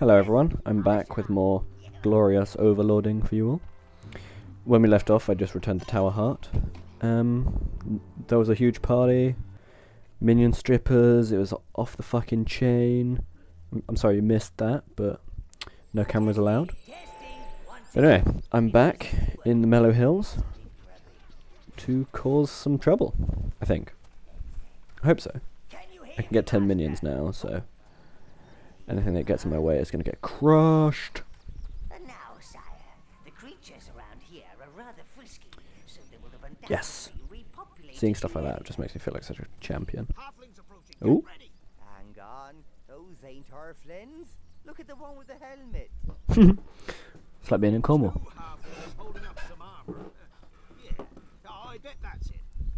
Hello everyone, I'm back with more glorious overloading for you all. When we left off, I just returned to Tower Heart. Um, there was a huge party, minion strippers, it was off the fucking chain. I'm- I'm sorry you missed that, but no cameras allowed. But anyway, I'm back in the Mellow Hills to cause some trouble, I think. I hope so. I can get 10 minions now, so anything that gets in my way is going to get crushed. And now, sire, the creatures around here are rather frisky, so they will have Yes. Seeing stuff like that just makes me feel like such a champion. Halflings approaching. Ooh. Hang on, those ain't our friends. Look at the one with the helmet. It's like being in Cornwall. Two halflings holding up some armor. yeah, I bet that's it.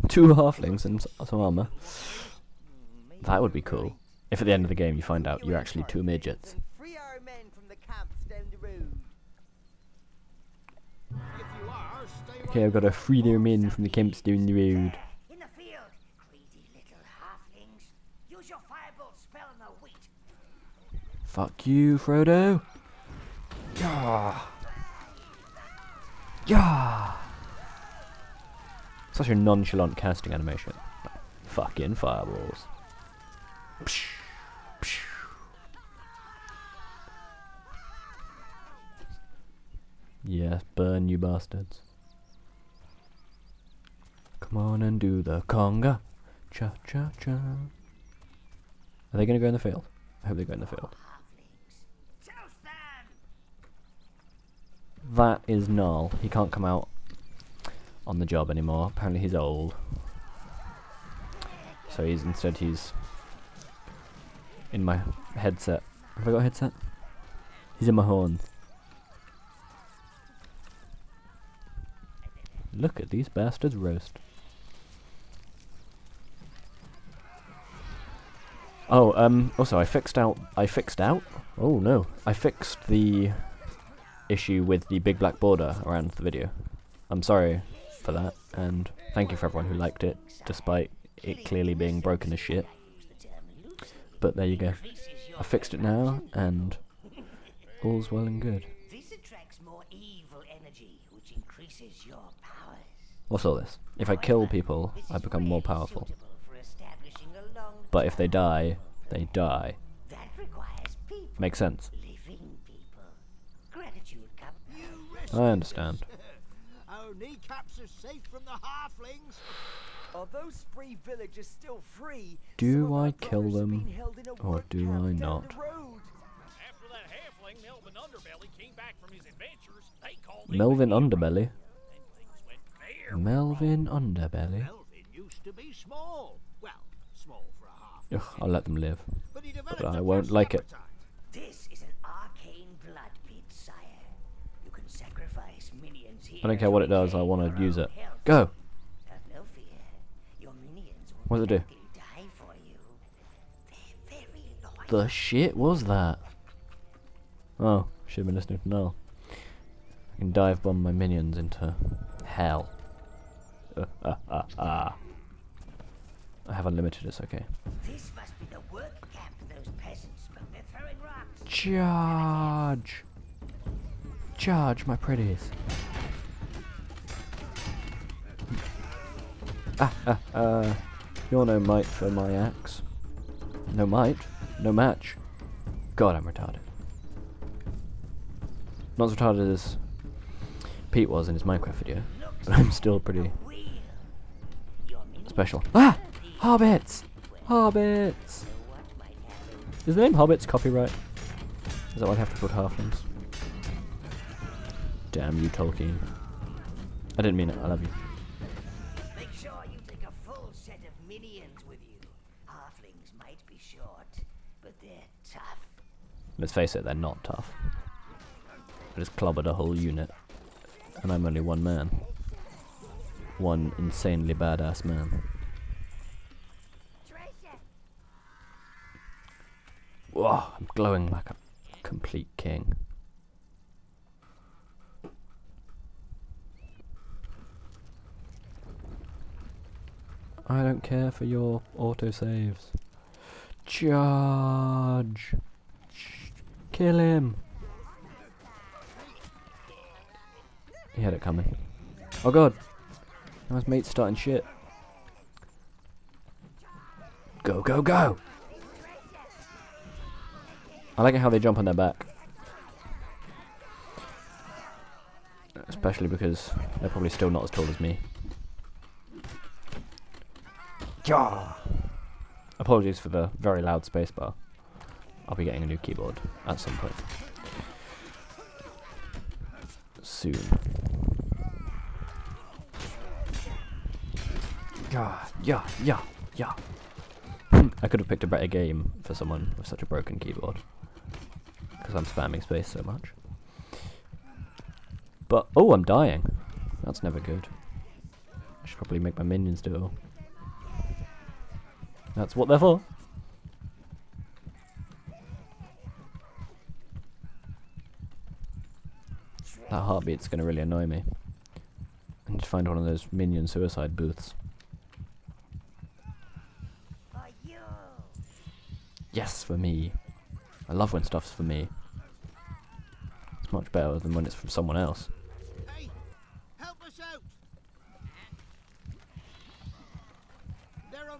Two halflings and s- some armor. Hmm, That would be cool. Right. If at the end of the game you find out You you're actually two midgets. then Free our men from the camps down the road. If you are, stay right Okay, I've got to free their men from the camps down the road. In the field, greedy little halflings. Use your firebolt spell on the wheat. Fuck you, Frodo. Yeah. Yeah. Such a nonchalant casting animation. Fucking fireballs. Psh, psh. Yes, burn you bastards. Come on and do the conga. Cha cha cha. Are they gonna go in the field? I hope they go in the field. That is Gnarl. He can't come out on the job anymore. Apparently he's old. So he's instead he's in my headset. Have I got a headset? He's in my horn. Look at these bastards roast. Oh, um, also I fixed out, I fixed out? Oh no, I fixed the issue with the big black border around the video. I'm sorry for that, and thank you for everyone who liked it, despite it clearly being broken as shit. But there you go. I fixed it now, and all's well and good. This attracts more evil energy, which increases your powers. What's all this? If I kill people, I become more powerful. suitable for establishing a long But if they die, they die. That. Makes sense. Living people. Gratitude comes. You rest I understand. Our kneecaps are safe from the halflings. Although Spree Village is still free, Do some of our I kill them, being held in a or do I not? After that halfling, Melvin Underbelly, came back from his adventures, they called Melvin. Underbelly. Then things went bare Melvin Underbelly. Melvin used to be small. Well, small for a halfling. Ugh, I'll let them live. But he developed I a won't like it. This is an arcane blood pit, sire. You can sacrifice minions here. I don't care what it does, I want to use it. Go! Have no fear. Your minions will What does it do? gladly die for you. They're very loyal. The shit was that? Oh, should have been listening to Gnarl. I can dive bomb my minions into hell. Uh, ah, ah, ah. I have unlimited, it's okay. This must be the work camp those peasants. They're throwing rocks. Charge! Charge, my pretties. Ah, ah, ah. You're no might for my axe. No might, no match. God, I'm retarded. Not as retarded as Pete was in his Minecraft video, but I'm still pretty special. Ah! Hobbits! Hobbits! Is the name Hobbits copyright? Is that why I have to put halflings? Damn you, Tolkien. I didn't mean it, I love you. Minions with you. Halflings might be short, but they're tough. Let's face it, they're not tough. I just clobbered a whole unit. And I'm only one man. One insanely badass man. Whoa, I'm glowing like a complete king. I don't care for your autosaves. Charge! Kill him! He had it coming. Oh god! Now his mate's starting shit. Go, go, go! I like how they jump on their back. Especially because they're probably still not as tall as me. Ja! Apologies for the very loud spacebar. I'll be getting a new keyboard at some point. Soon. Yeah, yeah, yeah, yeah. I could have picked a better game for someone with such a broken keyboard. Because I'm spamming space so much. But, oh, I'm dying. That's never good. I should probably make my minions do it all. That's what they're for. That heartbeat's gonna really annoy me. I need to find one of those minion suicide booths. Yes, for me. I love when stuff's for me. It's much better than when it's from someone else. Hey, help us out! There are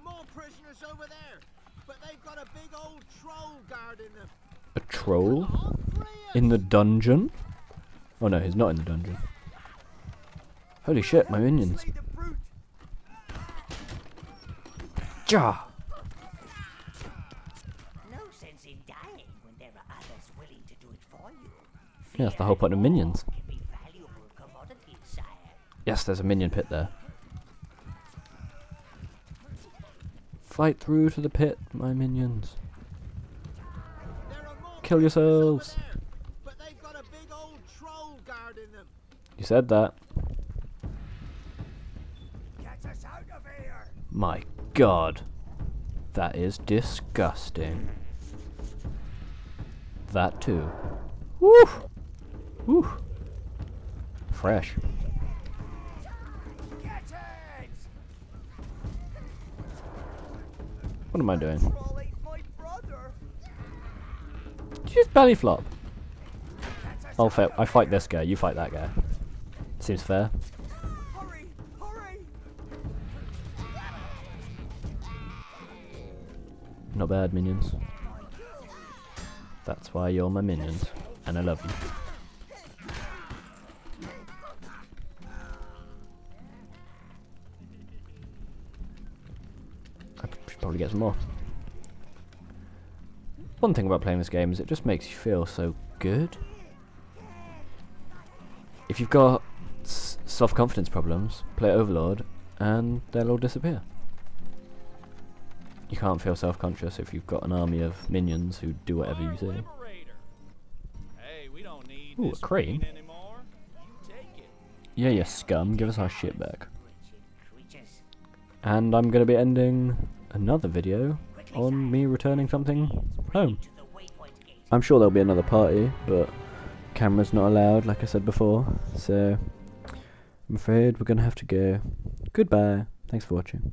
more over there, but they've got a big old troll guarding them. A troll? All free us. In the dungeon? Oh no, he's not in the dungeon. Holy shit, my minions. Slay the brute. Ja! No sense in dying when there are others willing to do it for you. Yeah, that's the whole point of minions. Can be valuable commodities, sire. Yes, there's a minion pit there. Fight through to the pit, my minions. Kill yourselves. You said that. My god. That is disgusting. That too. Woo! Woo! Fresh. What am I doing? Troll ate my brother. Did you just belly flop? I'll fight. I fight this guy. You fight that guy. Seems fair. Hurry, hurry. Not bad, minions. That's why you're my minions, and I love you. Probably get some more. One thing about playing this game is it just makes you feel so good. If you've got self-confidence problems, play Overlord, and they'll all disappear. You can't feel self-conscious if you've got an army of minions who do whatever you say. Ooh, a crane. Yeah, you scum, give us our shit back. And I'm gonna be ending another video on me returning something home. To. I'm sure there'll be another party, but camera's not allowed, like I said before. So I'm afraid we're gonna have to go. Goodbye. Thanks for watching.